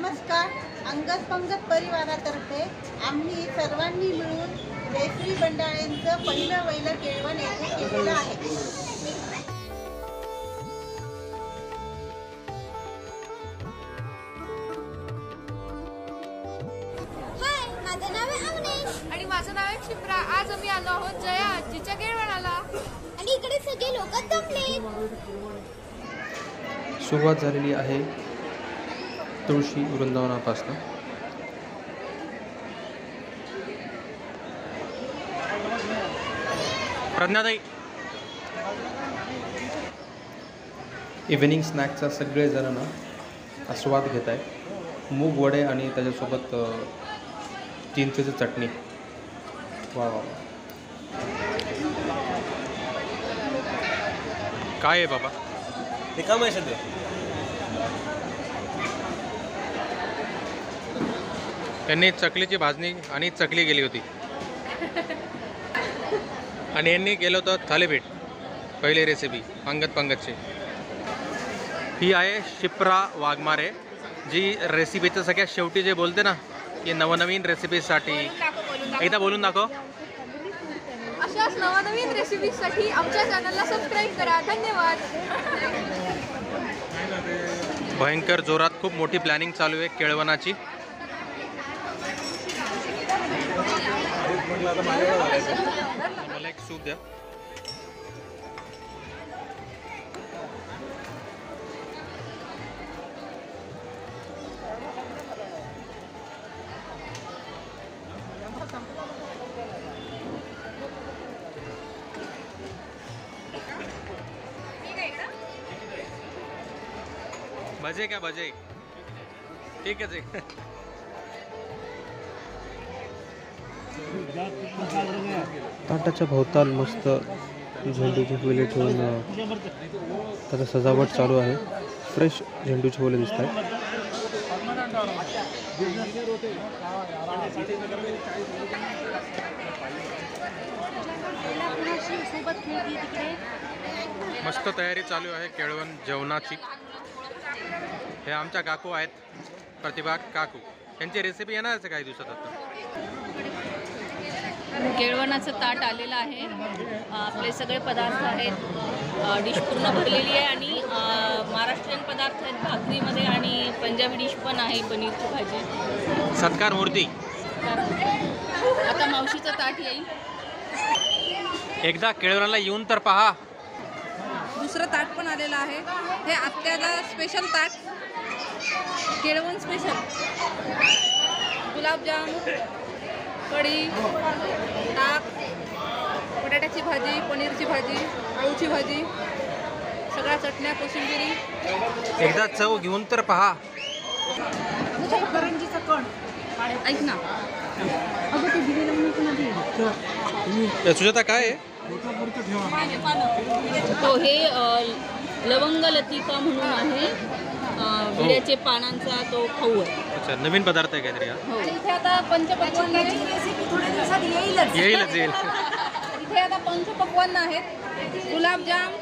नमस्कार अंगद पंगत परिवारातर्फे आम्ही सर्वांनी मिळून जयश्री बंडाळेंचं पहिलं वैलं केळवण येथे केलेलं आहे. हाय माझं नाव आहे अवनेश. आणि माझं नाव आहे क्षिप्रा आज आम्ही आलो आहोत जया आजीच्या केळवणाला. आणि इकडे सगळे लोक जमले सुरुवात झालेली आहे. तुळशी वृंदावनापासनं प्रज्ञाताई. इव्हिनिंग स्नॅक्सचा सगळेजण ना आस्वाद घेत आहे मूग वडे आणि त्याच्यासोबत चिंचेची चटणी. वा वा वा. काय आहे बाबा? ते काम आहे सध्या. त्यांनी चकलीची भाजणी आणि चकली गेली होती. आणि यांनी केलं होतं थालीपीठ पहिली रेसिपी पंगत पंगतची. ही आहे शिप्रा वाघमारे जी रेसिपीचं सगळ्यात शेवटी जे बोलते ना की नवनवीन रेसिपीसाठी एकदा बोलून दाखव. अशाच नवनवीन रेसिपीसाठी आमच्या चॅनलला सबस्क्राईब करा. धन्यवाद. भयंकर जोरात खूप मोठी प्लॅनिंग चालू आहे केळवणाची मला एक सूप द्या. भजे क्या भजे? ठीक आहे. ताटाच्या भोवताल मस्त झेंडूची फुले ठेवून त्याचा त्याचं सजावट चालू आहे. फ्रेश झेंडूची फुले दिसत आहेत मस्त तयारी चालू आहे केळवण जेवणाची. हे आमच्या काकू आहेत प्रतिभा काकू. त्यांची रेसिपी येणार आहे काही दिवसात आता. केळवणाचं ताट आलेलं आहे. आपले सगळे पदार्थ आहेत. डिश पूर्ण भरलेली आहे आणि महाराष्ट्रीयन पदार्थ आहेत भाकरीमध्ये आणि पंजाबी डिश पण आहे पनीरची भाजी. सत्कार मूर्ती. आता मावशीचं ताट येईल. एकदा केळवणाला येऊन तर पहा. दुसरं ताट पण आलेलं आहे. हे आत्याला स्पेशल ताट. केळवण स्पेशल गुलाबजाम कढी ताक बटाट्याची भाजी पनीरची भाजी आळूची भाजी सगळ्या चटण्या कोशिंबिरी. एकदा चव घेऊन तर पहा. ऐक ना. सुजाता काय आहे? तो हे अ, लवंग लतिका म्हणून आहे. विड्याचे पानांचा तो खाऊ आहे. अच्छा नवीन पदार्थ आहे काहीतरी हा? हो. इथे आता पंचपक्वान्न येईलच. येईल. इथे आता पंचपक्वान्न आहेत. गुलाबजाम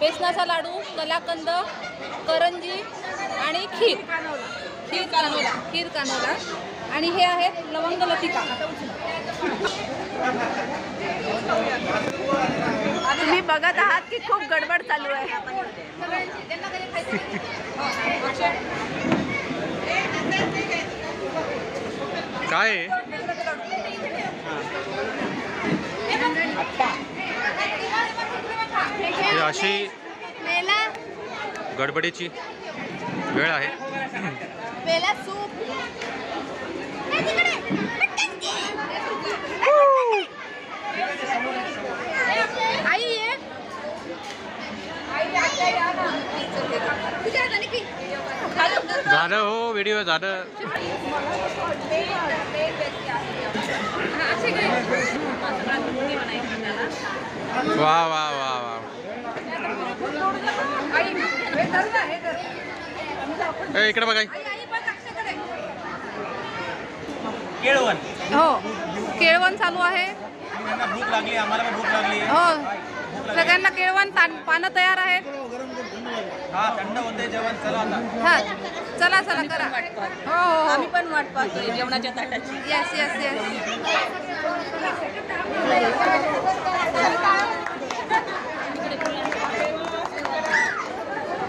बेसनाचा लाडू कलाकंद करंजी आणि खीर. खीर कानोला. खीर कानोला. आणि हे आहेत लवंग बघत आहात की खूप गडबड चालू आहे काय? ही अशी गडबडीची वेळ आहे. सूप. झालं हो व्हिडिओ झालं. वा वा वा वा. इकडे बघा केळवण हो केळवण चालू आहे. भूक लागली आम्हाला भूक लागली. हो सगळ्यांना केळवण पानं तयार आहेत. हा थंड होते जेवण. चला आता. हा चला चला करा. वाट पाहतो हो हो. आम्ही पण वाट पाहतोय जेवणाच्या ताटाची. येस येस येस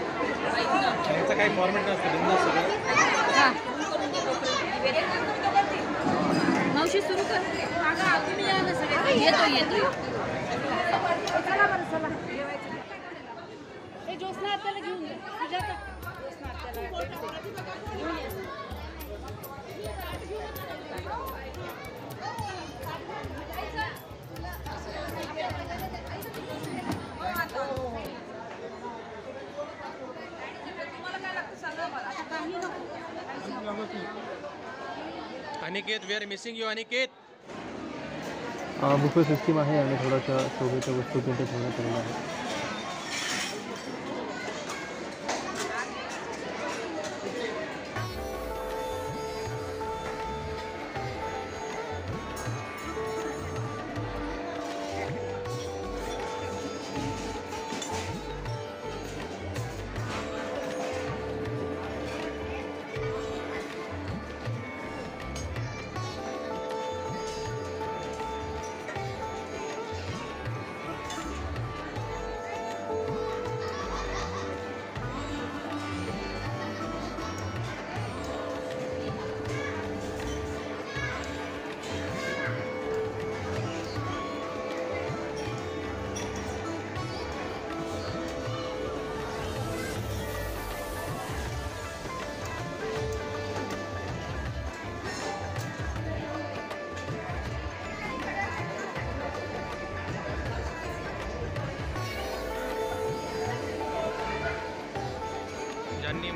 याचा काही फॉर्मॅट नसतं बिंदास सगळं. हां. मावशी सुरू कर. येतो Aniket we are missing you Aniket. Buffet system आहे आणि थोड्याशा शोभेच्या वस्तू तिथे ठेवण्यात आलेल्या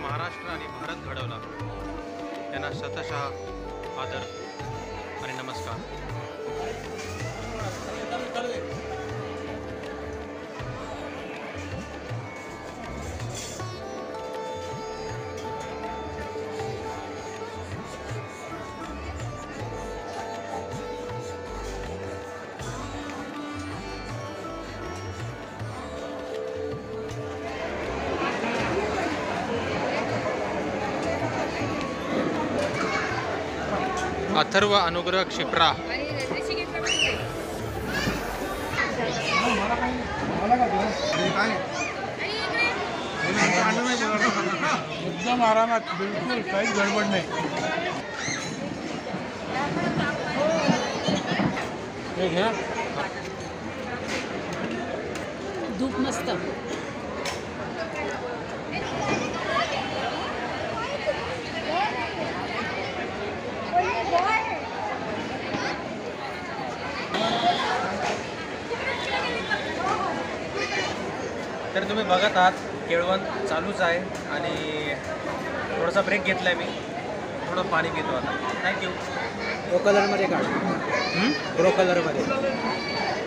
महाराष्ट्र आणि भारत घडवला. त्यांना शतशः आदर अथर्व अनुग्रह क्षिप्रा. एकदम आरामात बिलकुल काहीच गडबड नाही. हे घ्या धूप मस्त. तर तुम्ही बघत आहात केळवण चालूच आहे आणि थोडासा ब्रेक घेतला आहे मी. थोडं पाणी घेतो आता. थँक्यू प्रो कलरमध्ये काढ. प्रो कलरमध्ये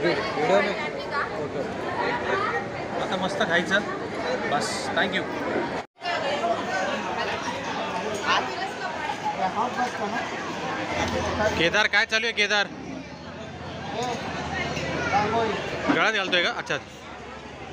व्हिडिओ ओके आता मस्त खायचं. बस. थँक्यू केदार काय चालू आहे केदार? गळ्यात घालतोय का? अच्छा.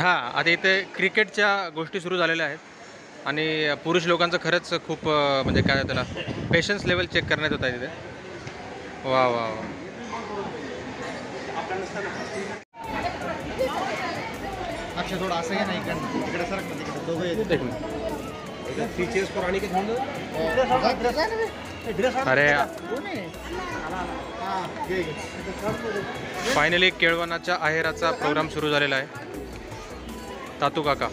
हां आता इथे क्रिकेटच्या गोष्टी सुरू झालेल्या आहेत. आणि पुरुष लोकांचं खरंच खूप म्हणजे काय त्याला पेशन्स लेवल चेक करण्यात होत आहे तिथे. वा वा वा. अक्षय थोडं असं घ्या नाही इकडनं इकडे सरक तिकडे दोघं आणि अरे हां फायनली केळवणाच्या आहेराचा प्रोग्राम सुरू झालेला आहे. તાતુ કાકા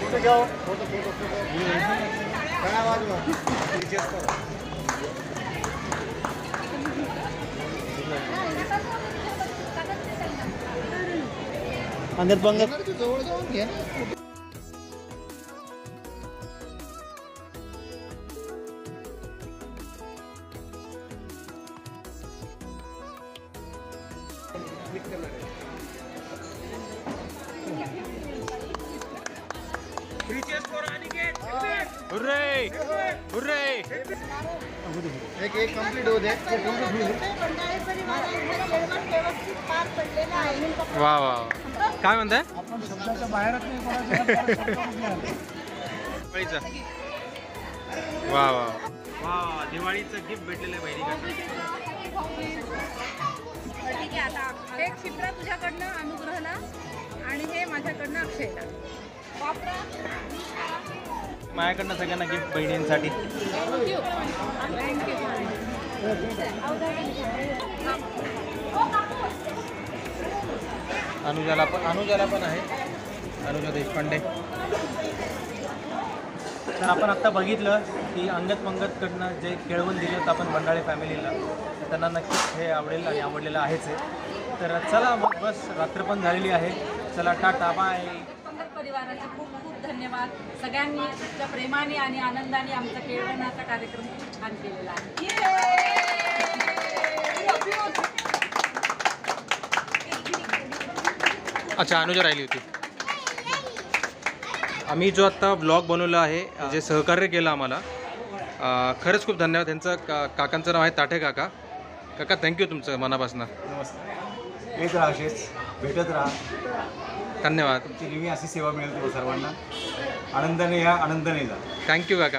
ఫోటో ఫోటో ఫోటో ఫోటో अंगत पंगत. जवळ जाऊन घे हुर्रे! हुर्रे! एक एक कंप्लीट होऊ दे. वा वा काय म्हणताय? आपण शब्दाच्या बाहेरच नाही कोणाच्या दिवाळीचं. वा वा वा. दिवाळीचं गिफ्ट भेटलेलं आहे बहिणीकडे ठीक आहे आता हे क्षिप्रा तुझ्याकडनं अनुग्रहला आणि हे माझ्याकडनं अक्षयला. माझ्याकडनं सगळ्यांना गिफ्ट बहिणींसाठी. अनुजाला पण अनुजाला पण आहे. अनुजा देशपांडे. तर आपण आत्ता बघितलं की अंगत पंगतकडनं जे केळवण दिलं होतं आपण बंडाळे फॅमिलीला त्यांना नक्कीच हे आवडेल आणि आवडलेलं आहेच आहे तर चला मग बस रात्र पण झालेली आहे. चला टाटा बाय परिवाराचे खूप खूप धन्यवाद. सगळ्यांनी इतक्या प्रेमाने आणि आनंदाने आमचा केळवणाचा कार्यक्रम खूप छान केलेला आहे. अच्छा अनुजा राहिली होती. आम्ही जो आत्ता ब्लॉग बनवला आहे जे सहकार्य केलं आम्हाला खरंच खूप धन्यवाद. त्यांचं का काकांचं नाव आहे ताठे काका. काका थँक्यू तुमचं मनापासून. नमस्ते येत राहा भेटत राहा. धन्यवाद. तुमची नेहमी अशी सेवा मिळेल तुम्हाला सर्वांना. आनंदाने या आनंदाने जा. थँक्यू काका.